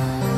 Bye.